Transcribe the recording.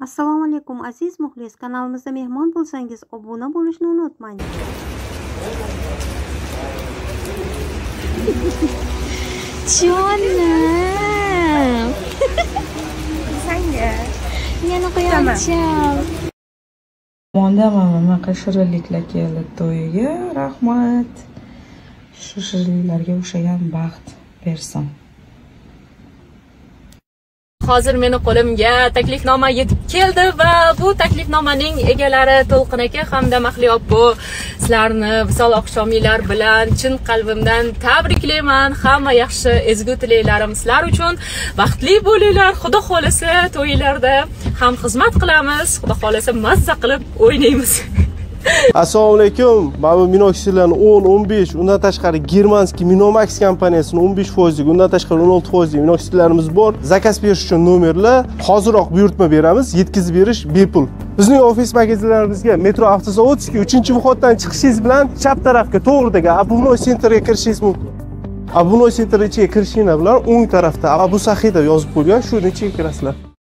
assalomu alaykum aziz muxlis. Kanalimizda mehmon bo'lsangiz obuna bo'lishni unutmang. Jonim. Sanga yana quyoshim Monda mana bunaqa shirinliklar keldi to'yiga. Rahmat. Shu shirinliklarga o'xshagan baxt bersin hozir meni qo'limga taklifnoma yetib keldi va bu taklifnomaning egalari to'lqin aka hamda mahliyo opu sizlarni visol oqshomiylar bilan chin qalbimdan tabriklayman. Hamma yaxshi ezgu tilaklarim sizlar uchun. Baxtli bo'linglar xudo xohlasa to'yinglarda ham xizmat qilamiz. Xudo xohlasa mazza qilib o'ynaymiz. assalomu alaykum. Mana bu minoxidlarni 10 15 undan tashqari germanskiy minomax kompaniyasini 15 foizlik undan tashqari 16 foizlik minoxidlarimiz bor. Zakaz berish uchun nomerlar hoziroq buyurtma beramiz yetkazib berish bepul. Bizning ofis magazinlarimizga metro avtozavodskiy 3 vходdan chiqishingiz bilan chap tarafga to'g'ridagi обувной sentrga kirishingiz mumkin. Обувной sentr ichiga kirishinglar bilan o'ng tarafda abu sahida yozib qo'ygan shuni ichiga kirasizlar.